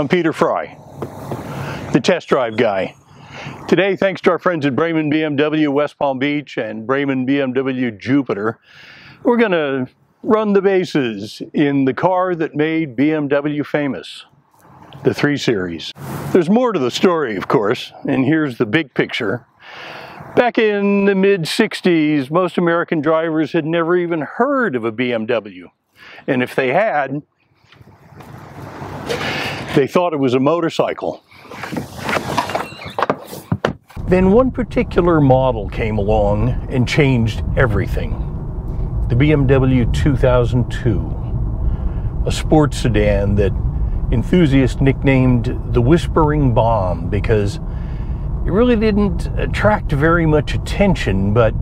I'm Peter Frey, the test drive guy. Today, thanks to our friends at Braman BMW West Palm Beach and Braman BMW Jupiter, we're going to run the bases in the car that made BMW famous, the 3 Series. There's more to the story, of course, and here's the big picture. Back in the mid 60s, most American drivers had never even heard of a BMW. And if they had, they thought it was a motorcycle. Then one particular model came along and changed everything. The BMW 2002, a sports sedan that enthusiasts nicknamed the Whispering Bomb because it really didn't attract very much attention, but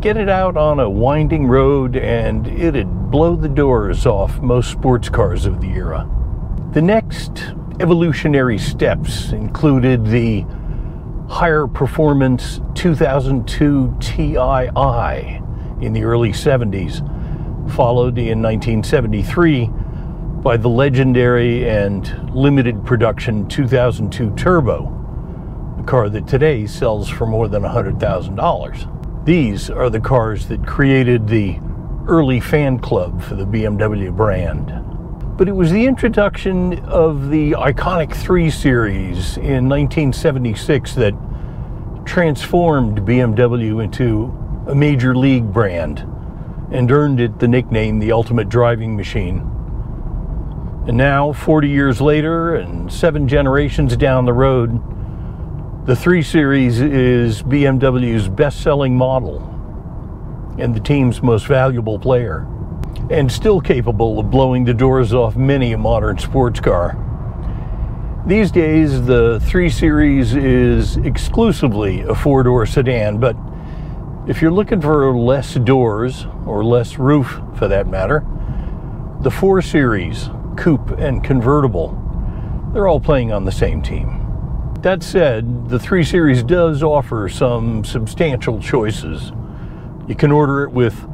get it out on a winding road and it'd blow the doors off most sports cars of the era. The next evolutionary steps included the higher performance 2002 Ti in the early 70s, followed in 1973 by the legendary and limited production 2002 Turbo a car that today sells for more than $100,000. These are the cars that created the early fan club for the BMW brand. But it was the introduction of the iconic 3 Series in 1976 that transformed BMW into a major league brand and earned it the nickname the ultimate driving machine. And now, 40 years later and seven generations down the road, the 3 Series is BMW's best selling model and the team's most valuable player, and still capable of blowing the doors off many a modern sports car. These days, the 3 Series is exclusively a four door sedan, but if you're looking for less doors, or less roof for that matter, the 4 Series, Coupe, and Convertible, they're all playing on the same team. That said, the 3 Series does offer some substantial choices. You can order it with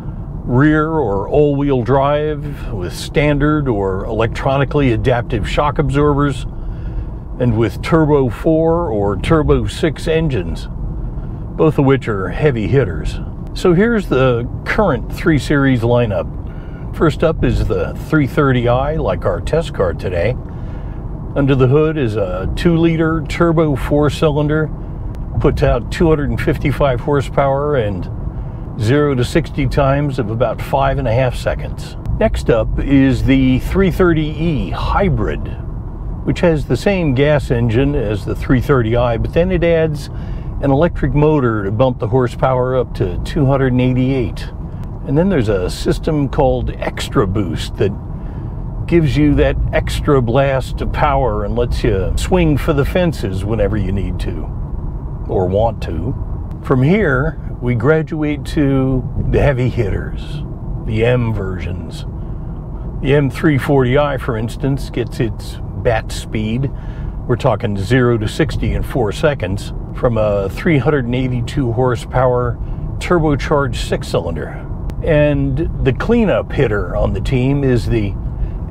rear or all wheel drive, with standard or electronically adaptive shock absorbers, and with Turbo 4 or Turbo 6 engines, both of which are heavy hitters. So here's the current 3 Series lineup. First up is the 330i, like our test car today. Under the hood is a 2 liter turbo 4 cylinder, puts out 255 horsepower and 0 to 60 times of about 5.5 seconds. Next up is the 330e Hybrid, which has the same gas engine as the 330i, but then it adds an electric motor to bump the horsepower up to 288. And then there's a system called Extra Boost that gives you that extra blast of power and lets you swing for the fences whenever you need to or want to. From here, we graduate to the heavy hitters, the M versions. The M340i, for instance, gets its bat speed. We're talking 0 to 60 in 4 seconds from a 382 horsepower turbocharged six cylinder. And the cleanup hitter on the team is the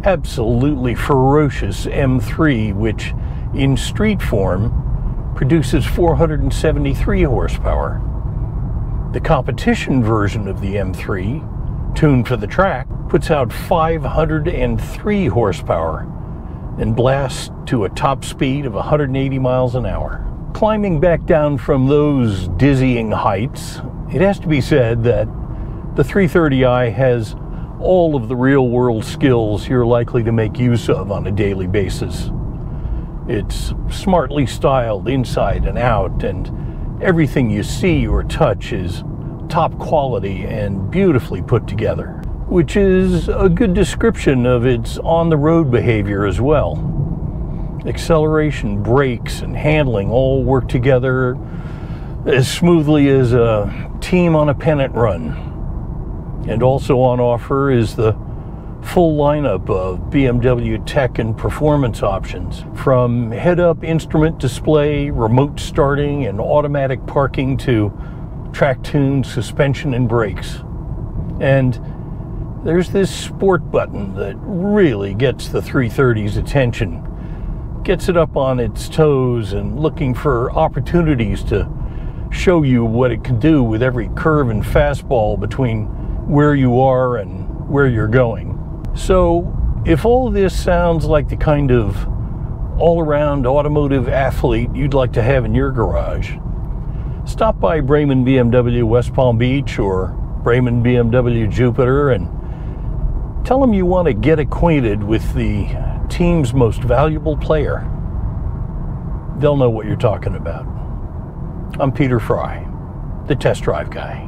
absolutely ferocious M3, which in street form produces 473 horsepower. The competition version of the M3, tuned for the track, puts out 503 horsepower and blasts to a top speed of 180 miles an hour. Climbing back down from those dizzying heights, it has to be said that the 330i has all of the real world skills you're likely to make use of on a daily basis. It's smartly styled inside and out, and everything you see or touch is top quality and beautifully put together, which is a good description of its on the road behavior as well. Acceleration, brakes, and handling all work together as smoothly as a team on a pennant run and also on offer is the full lineup of BMW tech and performance options from head up instrument display, remote starting, and automatic parking to track tune, suspension, and brakes. And there's this sport button that really gets the 330's attention. gets it up on its toes and looking for opportunities to show you what it can do with every curve and fastball between where you are and where you're going. So, if all this sounds like the kind of all around automotive athlete you'd like to have in your garage, stop by Braman BMW West Palm Beach or Braman BMW Jupiter and tell them you want to get acquainted with the team's most valuable player. They'll know what you're talking about. I'm Peter Frey, the test drive guy.